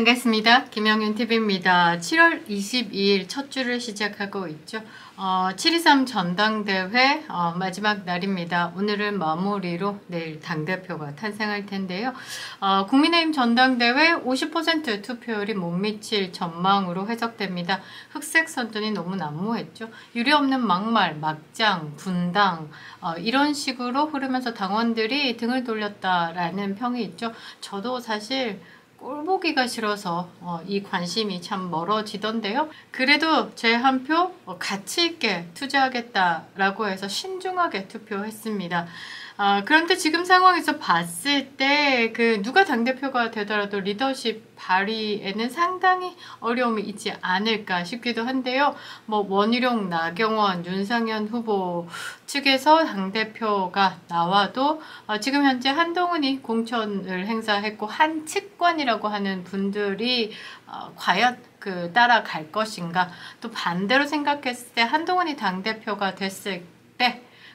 반갑습니다. 김영윤 TV입니다. 7월 22일 첫 주를 시작하고 있죠. 어, 7.23 전당대회 어, 마지막 날입니다. 오늘은 마무리로 내일 당대표가 탄생할 텐데요. 어, 국민의힘 전당대회 50% 투표율이 못 미칠 전망으로 해석됩니다. 흑색 선전이 너무 난무했죠. 유례 없는 막말, 막장, 분당 어, 이런 식으로 흐르면서 당원들이 등을 돌렸다라는 평이 있죠. 저도 사실 꼴보기가 싫어서 어, 이 관심이 참 멀어지던데요. 그래도 제 한표 어, 가치 있게 투자하겠다라고 해서 신중하게 투표했습니다. 아, 그런데 지금 상황에서 봤을 때 그 누가 당대표가 되더라도 리더십 발휘에는 상당히 어려움이 있지 않을까 싶기도 한데요. 뭐 원희룡, 나경원, 윤상현 후보 측에서 당대표가 나와도 어, 지금 현재 한동훈이 공천을 행사했고 한 측관이라고 하는 분들이 어, 과연 그 따라갈 것인가 또 반대로 생각했을 때 한동훈이 당대표가 됐을 때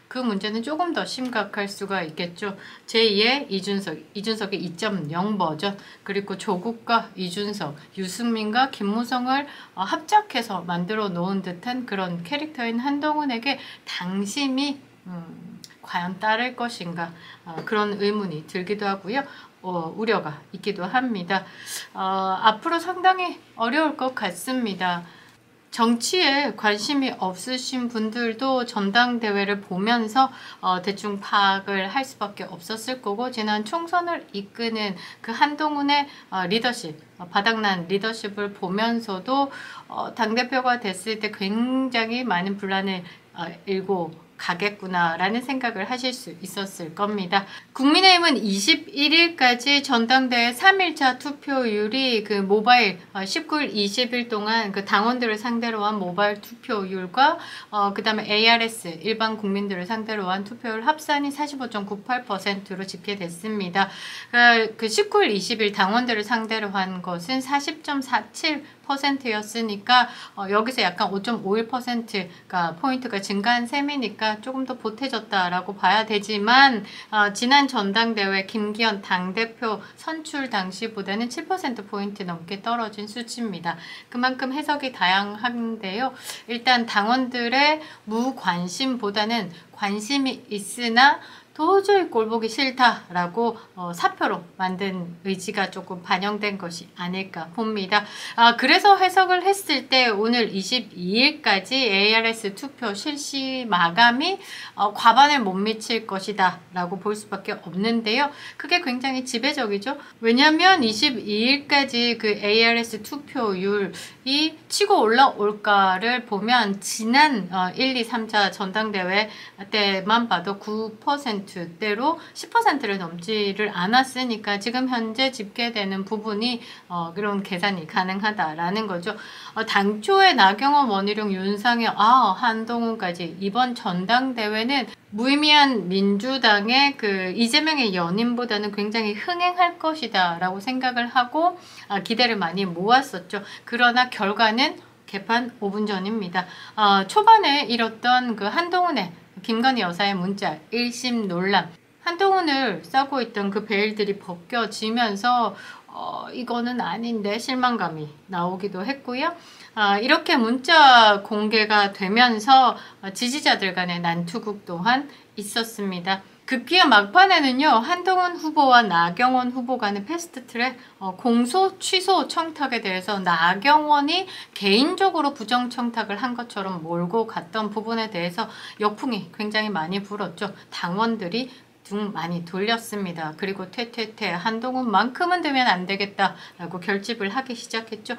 그 문제는 조금 더 심각할 수가 있겠죠. 제2의 이준석, 이준석의 2.0 버전, 그리고 조국과 이준석, 유승민과 김무성을 어, 합작해서 만들어 놓은 듯한 그런 캐릭터인 한동훈에게 당심이 음, 과연 따를 것인가 어, 그런 의문이 들기도 하고요. 어, 우려가 있기도 합니다. 어, 앞으로 상당히 어려울 것 같습니다. 정치에 관심이 없으신 분들도 전당대회를 보면서 어, 대충 파악을 할 수밖에 없었을 거고 지난 총선을 이끄는 그 한동훈의 어, 리더십 어, 바닥난 리더십을 보면서도 어, 당대표가 됐을 때 굉장히 많은 분란을 어, 일고 가겠구나라는 생각을 하실 수 있었을 겁니다. 국민의힘은 21일까지 전당대회 3일차 투표율이 그 모바일 19일, 어, 20일 동안 그 당원들을 상대로 한 모바일 투표율과 어, 그 다음에 ARS 일반 국민들을 상대로 한 투표율 합산이 45.98%로 집계됐습니다. 그, 그 19일, 20일 당원들을 상대로 한 것은 40.47 퍼센트였으니까 어, 여기서 약간 5.51%가 포인트가 증가한 셈이니까 조금 더 보태졌다라고 봐야 되지만 어, 지난 전당대회 김기현 당대표 선출 당시보다는 7% 포인트 넘게 떨어진 수치입니다. 그만큼 해석이 다양한데요. 일단 당원들의 무관심보다는 관심이 있으나 도저히 꼴보기 싫다라고 어, 사표로 만든 의지가 조금 반영된 것이 아닐까 봅니다. 아, 그래서 해석을 했을 때 오늘 22일까지 ARS 투표 실시 마감이 어, 과반을 못 미칠 것이다 라고 볼 수밖에 없는데요. 그게 굉장히 지배적이죠. 왜냐하면 22일까지 그 ARS 투표율이 치고 올라올까를 보면 지난 어, 1, 2, 3차 전당대회 때만 봐도 9% 10%대로 10%를 넘지를 않았으니까 지금 현재 집계되는 부분이 어, 그런 계산이 가능하다라는 거죠. 어, 당초에 나경원, 원희룡, 윤상현, 아 한동훈까지 이번 전당대회는 무의미한 민주당의 그 이재명의 연임보다는 굉장히 흥행할 것이다 라고 생각을 하고 아, 기대를 많이 모았었죠. 그러나 결과는 개판 5분 전입니다. 어, 초반에 잃었던 그 한동훈의 김건희 여사의 문자, 1심 논란, 한동훈을 싸고 있던 그 베일들이 벗겨지면서 어, 이거는 아닌데 실망감이 나오기도 했고요. 아, 이렇게 문자 공개가 되면서 지지자들 간의 난투극 또한 있었습니다. 급기야 막판에는요 한동훈 후보와 나경원 후보 간의 패스트트랙 어, 공소 취소 청탁에 대해서 나경원이 개인적으로 부정 청탁을 한 것처럼 몰고 갔던 부분에 대해서 역풍이 굉장히 많이 불었죠. 당원들이 등 많이 돌렸습니다. 그리고 퇴퇴퇴 한동훈만큼은 되면 안 되겠다라고 결집을 하기 시작했죠.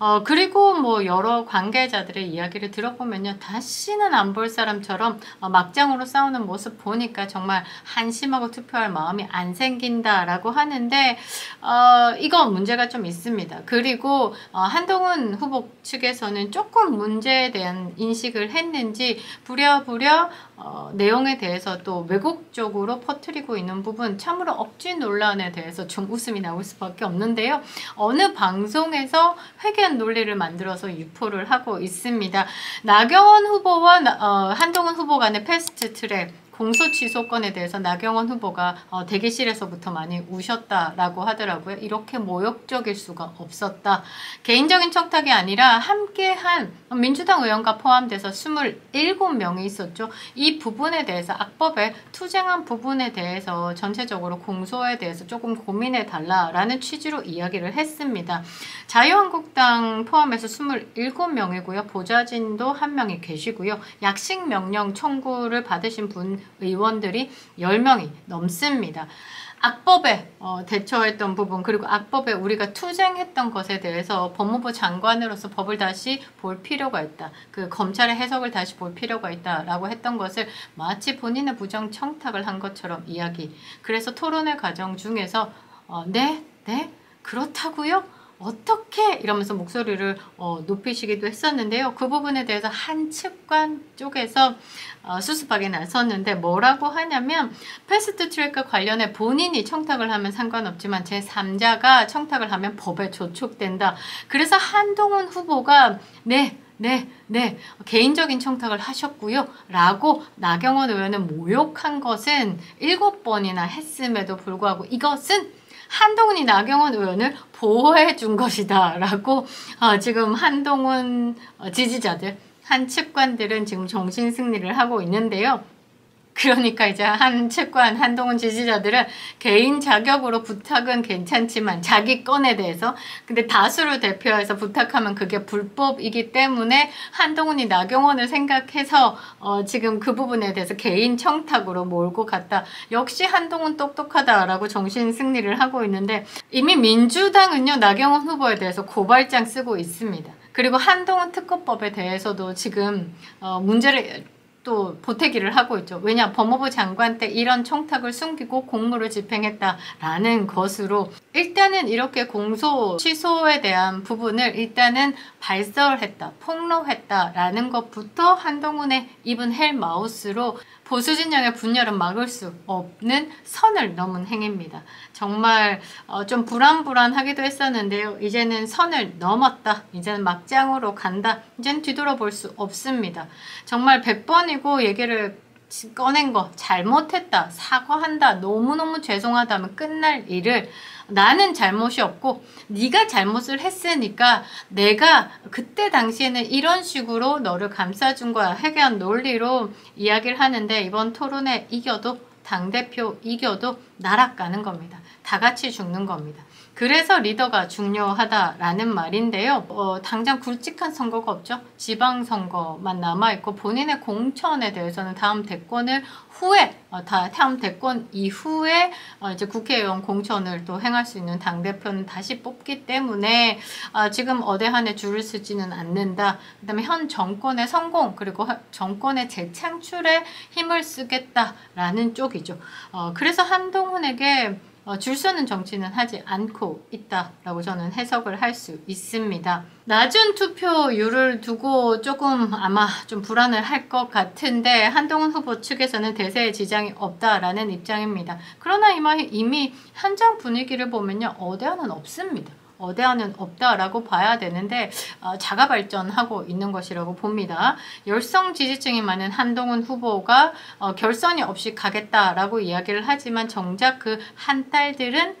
어, 그리고 뭐 여러 관계자들의 이야기를 들어보면요. 다시는 안 볼 사람처럼 어, 막장으로 싸우는 모습 보니까 정말 한심하고 투표할 마음이 안 생긴다라고 하는데 어, 이거 문제가 좀 있습니다. 그리고 어, 한동훈 후보 측에서는 조금 문제에 대한 인식을 했는지 부랴부랴 어, 내용에 대해서 또 왜곡적으로 퍼뜨리고 있는 부분 참으로 억지 논란에 대해서 좀 웃음이 나올 수밖에 없는데요. 어느 방송에서 회견 논리를 만들어서 유포를 하고 있습니다. 나경원 후보와 어, 한동훈 후보 간의 패스트 트랙 공소 취소권에 대해서 나경원 후보가 어, 대기실에서부터 많이 우셨다라고 하더라고요. 이렇게 모욕적일 수가 없었다. 개인적인 청탁이 아니라 함께한 민주당 의원과 포함돼서 27명이 있었죠. 이 부분에 대해서 악법에 투쟁한 부분에 대해서 전체적으로 공소에 대해서 조금 고민해 달라라는 취지로 이야기를 했습니다. 자유한국당 포함해서 27명이고요. 보좌진도 한 명이 계시고요. 약식 명령 청구를 받으신 분 의원들이 10명이 넘습니다. 악법에 어, 대처했던 부분 그리고 악법에 우리가 투쟁했던 것에 대해서 법무부 장관으로서 법을 다시 볼 필요가 있다. 그 검찰의 해석을 다시 볼 필요가 있다라고 했던 것을 마치 본인의 부정 청탁을 한 것처럼 이야기. 그래서 토론의 과정 중에서 어, 네, 네, 그렇다고요? 어떻게 이러면서 목소리를 어, 높이시기도 했었는데요. 그 부분에 대해서 한 측관 쪽에서 어, 수습하게 나섰는데 뭐라고 하냐면 패스트 트랙과 관련해 본인이 청탁을 하면 상관없지만 제3자가 청탁을 하면 법에 저촉된다. 그래서 한동훈 후보가 네 네, 네, 개인적인 청탁을 하셨고요. 라고 나경원 의원을 모욕한 것은 일곱 번이나 했음에도 불구하고 이것은 한동훈이 나경원 의원을 보호해 준 것이다 라고 어, 지금 한동훈 어, 지지자들 한 측관들은 지금 정신 승리를 하고 있는데요. 그러니까 이제 한 측관 한동훈 지지자들은 개인 자격으로 부탁은 괜찮지만 자기 건에 대해서 근데 다수를 대표해서 부탁하면 그게 불법이기 때문에 한동훈이 나경원을 생각해서 어 지금 그 부분에 대해서 개인 청탁으로 몰고 갔다. 역시 한동훈 똑똑하다라고 정신 승리를 하고 있는데 이미 민주당은요 나경원 후보에 대해서 고발장 쓰고 있습니다. 그리고 한동훈 특검법에 대해서도 지금 어 문제를 또 보태기를 하고 있죠. 왜냐 법무부 장관 때 이런 청탁을 숨기고 공무를 집행했다라는 것으로 일단은 이렇게 공소 취소에 대한 부분을 일단은 발설했다, 폭로했다라는 것부터 한동훈의 입은 헬마우스로 보수 진영의 분열은 막을 수 없는 선을 넘은 행위입니다. 정말 어, 좀 불안불안하기도 했었는데요. 이제는 선을 넘었다. 이제는 막장으로 간다. 이제는 뒤돌아볼 수 없습니다. 정말 100번이고 얘기를 꺼낸 거 잘못했다 사과한다 너무너무 죄송하다면 끝날 일을 나는 잘못이 없고 네가 잘못을 했으니까 내가 그때 당시에는 이런 식으로 너를 감싸준 거야 해결한 논리로 이야기를 하는데 이번 토론에 이겨도 당대표 이겨도 나락 가는 겁니다. 다 같이 죽는 겁니다. 그래서 리더가 중요하다라는 말인데요. 어, 당장 굵직한 선거가 없죠. 지방선거만 남아있고 본인의 공천에 대해서는 다음 대권을 후에 어, 다 다음 대권 이후에 어, 이제 국회의원 공천을 또 행할 수 있는 당 대표는 다시 뽑기 때문에 어, 지금 어디 한에 줄을 서지는 않는다. 그다음에 현 정권의 성공 그리고 정권의 재창출에 힘을 쓰겠다라는 쪽이죠. 어, 그래서 한동훈에게 어, 줄 서는 정치는 하지 않고 있다라고 저는 해석을 할 수 있습니다. 낮은 투표율을 두고 조금 아마 좀 불안을 할 것 같은데 한동훈 후보 측에서는 대세에 지장이 없다라는 입장입니다. 그러나 이미 현장 분위기를 보면요. 어대안은 없습니다. 어대안은 없다라고 봐야 되는데 어, 자가 발전하고 있는 것이라고 봅니다. 열성 지지층이 많은 한동훈 후보가 어, 결선이 없이 가겠다라고 이야기를 하지만 정작 그 한 딸들은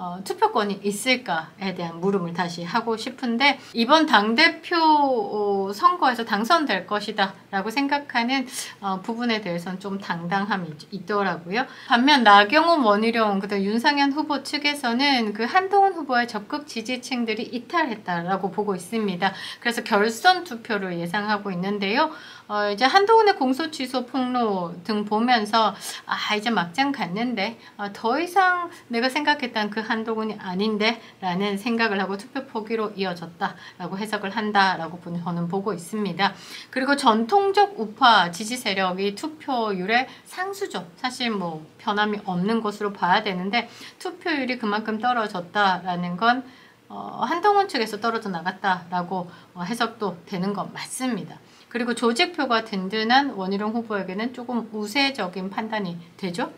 어, 투표권이 있을까에 대한 물음을 다시 하고 싶은데 이번 당대표 어, 선거에서 당선될 것이다 라고 생각하는 어, 부분에 대해서는 좀 당당함이 있더라고요. 반면 나경원, 원희룡, 그다음 윤상현 후보 측에서는 그 한동훈 후보의 적극 지지층들이 이탈했다라고 보고 있습니다. 그래서 결선 투표를 예상하고 있는데요. 어, 이제 한동훈의 공소 취소 폭로 등 보면서 아 이제 막장 갔는데 어, 더 이상 내가 생각했던 그 한동훈이 아닌데 라는 생각을 하고 투표 포기로 이어졌다라고 해석을 한다라고 저는 보고 있습니다. 그리고 전통적 우파 지지 세력이 투표율의 상수죠. 사실 뭐 변함이 없는 것으로 봐야 되는데 투표율이 그만큼 떨어졌다라는 건 어, 한동훈 측에서 떨어져 나갔다라고 어, 해석도 되는 건 맞습니다. 그리고 조직표가 든든한 원희룡 후보에게는 조금 우세적인 판단이 되죠.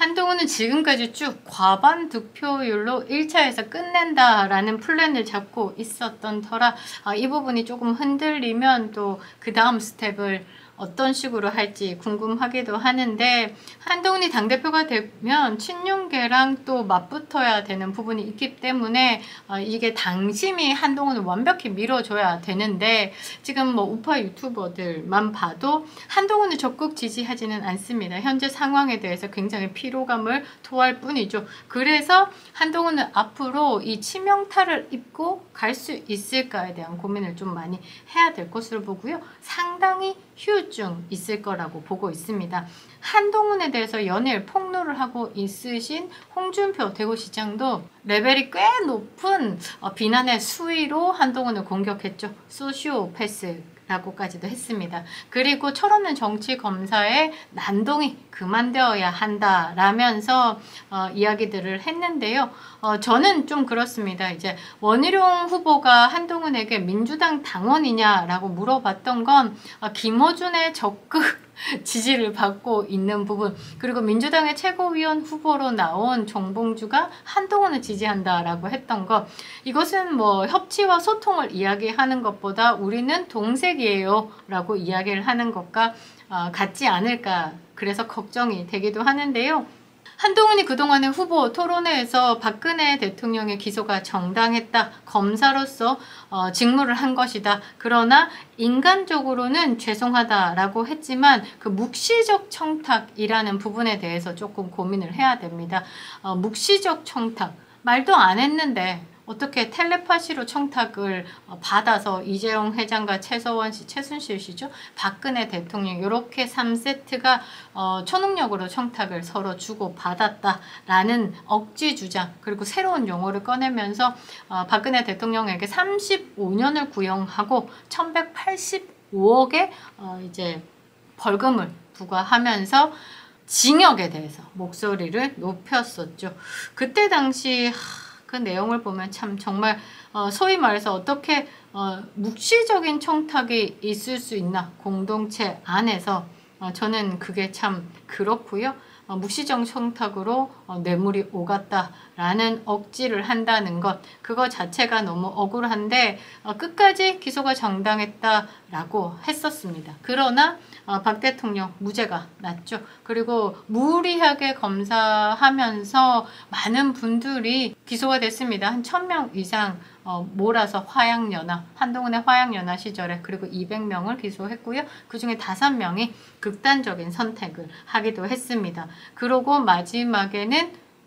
한동훈은 지금까지 쭉 과반 득표율로 1차에서 끝낸다라는 플랜을 잡고 있었던 터라 아, 이 부분이 조금 흔들리면 또 그 다음 스텝을 어떤 식으로 할지 궁금하기도 하는데 한동훈이 당대표가 되면 친윤계랑 또 맞붙어야 되는 부분이 있기 때문에 어, 이게 당심이 한동훈을 완벽히 밀어줘야 되는데 지금 뭐 우파 유튜버들만 봐도 한동훈을 적극 지지하지는 않습니다. 현재 상황에 대해서 굉장히 피로감을 토할 뿐이죠. 그래서 한동훈은 앞으로 이 치명타를 입고 갈 수 있을까에 대한 고민을 좀 많이 해야 될 것으로 보고요. 상당히 휴증 있을 거라고 보고 있습니다. 한동훈에 대해서 연일 폭로를 하고 있으신 홍준표 대구시장도 레벨이 꽤 높은 어, 비난의 수위로 한동훈을 공격했죠. 소시오패스 라고까지도 했습니다. 그리고 철없는 정치 검사의 난동이 그만되어야 한다라면서 어, 이야기들을 했는데요. 어, 저는 좀 그렇습니다. 이제 원희룡 후보가 한동훈에게 민주당 당원이냐라고 물어봤던 건 어, 김어준의 적극 지지를 받고 있는 부분. 그리고 민주당의 최고위원 후보로 나온 정봉주가 한동훈을 지지한다라고 했던 것 이것은 뭐 협치와 소통을 이야기하는 것보다 우리는 동색이에요 라고 이야기를 하는 것과 어, 같지 않을까. 그래서 걱정이 되기도 하는데요. 한동훈이 그동안의 후보 토론회에서 박근혜 대통령의 기소가 정당했다. 검사로서 어, 직무를 한 것이다. 그러나 인간적으로는 죄송하다라고 했지만 그 묵시적 청탁이라는 부분에 대해서 조금 고민을 해야 됩니다. 어, 묵시적 청탁. 말도 안 했는데 어떻게 텔레파시로 청탁을 어, 받아서 이재용 회장과 최서원 씨, 최순실 씨죠. 박근혜 대통령 이렇게 3세트가 어, 초능력으로 청탁을 서로 주고 받았다라는 억지 주장 그리고 새로운 용어를 꺼내면서 어, 박근혜 대통령에게 35년을 구형하고 1185억의 어, 이제 벌금을 부과하면서 징역에 대해서 목소리를 높였었죠. 그때 당시 하, 그 내용을 보면 참 정말 어, 소위 말해서 어떻게 어, 묵시적인 청탁이 있을 수 있나 공동체 안에서 어, 저는 그게 참 그렇고요. 어, 묵시적 청탁으로 어, 뇌물이 오갔다라는 억지를 한다는 것 그거 자체가 너무 억울한데 어, 끝까지 기소가 정당했다라고 했었습니다. 그러나 어, 박 대통령 무죄가 났죠. 그리고 무리하게 검사하면서 많은 분들이 기소가 됐습니다. 한 1000명 이상 어, 몰아서 화양연화, 한동훈의 화양연화 시절에 그리고 200명을 기소했고요. 그 중에 5명이 극단적인 선택을 하기도 했습니다. 그러고 마지막에는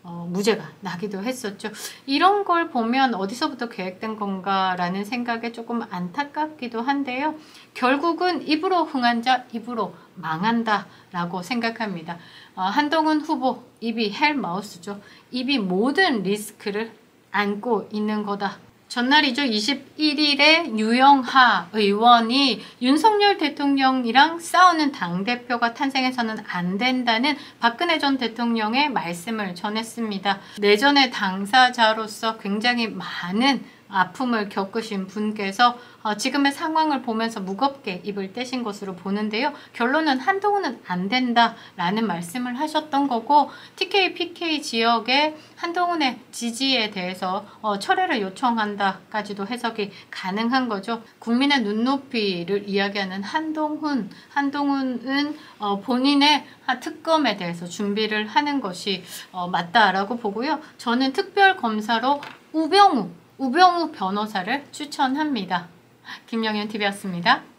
어, 무죄가 나기도 했었죠. 이런 걸 보면 어디서부터 계획된 건가라는 생각에 조금 안타깝기도 한데요. 결국은 입으로 흥한 자 입으로 망한다라고 생각합니다. 어, 한동훈 후보 입이 헬마우스죠. 입이 모든 리스크를 안고 있는 거다. 전날이죠. 21일에 유영하 의원이 윤석열 대통령이랑 싸우는 당대표가 탄생해서는 안 된다는 박근혜 전 대통령의 말씀을 전했습니다. 내전의 당사자로서 굉장히 많은 아픔을 겪으신 분께서 어, 지금의 상황을 보면서 무겁게 입을 떼신 것으로 보는데요. 결론은 한동훈은 안 된다라는 말씀을 하셨던 거고 TK, PK 지역의 한동훈의 지지에 대해서 어, 철회를 요청한다까지도 해석이 가능한 거죠. 국민의 눈높이를 이야기하는 한동훈, 한동훈은 어, 본인의 특검에 대해서 준비를 하는 것이 어, 맞다라고 보고요. 저는 특별검사로 우병우 우병우 변호사를 추천합니다. 김영현 TV였습니다.